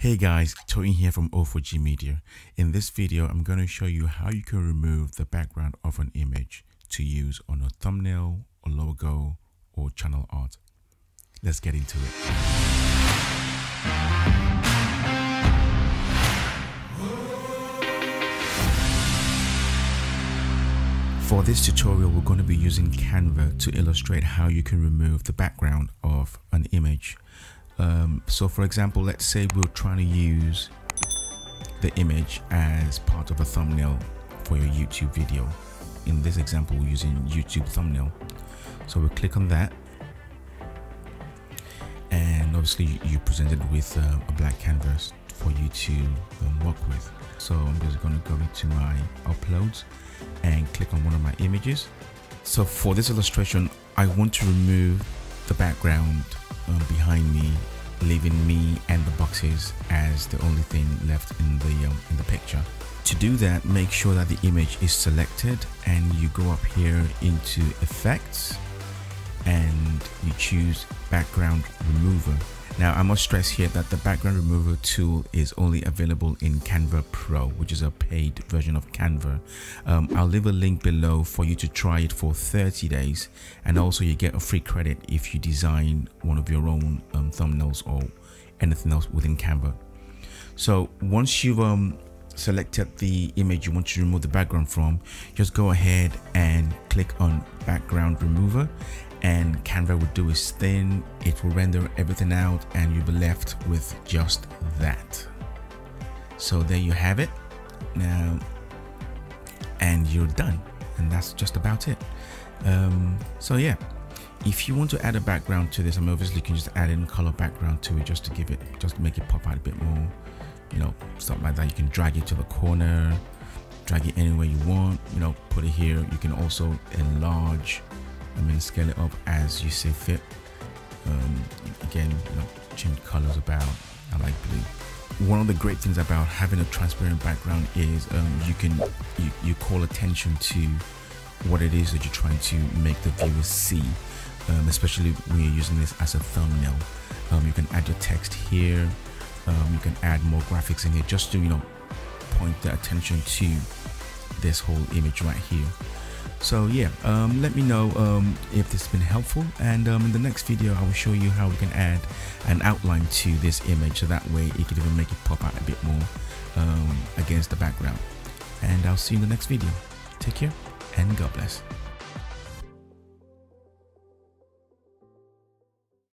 Hey guys, Toyin here from O4G Media. In this video, I'm going to show you how you can remove the background of an image to use on a thumbnail, a logo, or channel art. Let's get into it. For this tutorial, we're going to be using Canva to illustrate how you can remove the background of an image. Um, so for example, let's say we're trying to use the image as part of a thumbnail for your YouTube video. In this example, we're using YouTube thumbnail. So we click on that. And obviously you're presented with uh, a black canvas for you to um, work with. So I'm just going to go into my uploads and click on one of my images. So for this illustration, I want to remove the background um, behind me leaving me and the boxes as the only thing left in the um, in the picture. To do that make sure that the image is selected and you go up here into effects and you choose background remover now I must stress here that the background remover tool is only available in Canva Pro, which is a paid version of Canva. Um, I'll leave a link below for you to try it for 30 days and also you get a free credit if you design one of your own um, thumbnails or anything else within Canva. So once you've um, selected the image you want to remove the background from, just go ahead and click on background remover and Canva will do its thing. It will render everything out and you'll be left with just that. So there you have it. Now, and you're done. And that's just about it. Um, so yeah, if you want to add a background to this, I mean, obviously you can just add in color background to it just to give it, just make it pop out a bit more, you know, stuff like that. You can drag it to the corner, drag it anywhere you want, you know, put it here. You can also enlarge I mean scale it up as you see fit. Um, again you know change colors about I like blue. One of the great things about having a transparent background is um, you can you, you call attention to what it is that you're trying to make the viewers see. Um, especially when you're using this as a thumbnail. Um, you can add your text here. Um, you can add more graphics in here just to you know point the attention to this whole image right here so yeah um, let me know um, if this has been helpful and um, in the next video I will show you how we can add an outline to this image so that way it can even make it pop out a bit more um, against the background. And I'll see you in the next video. Take care and God bless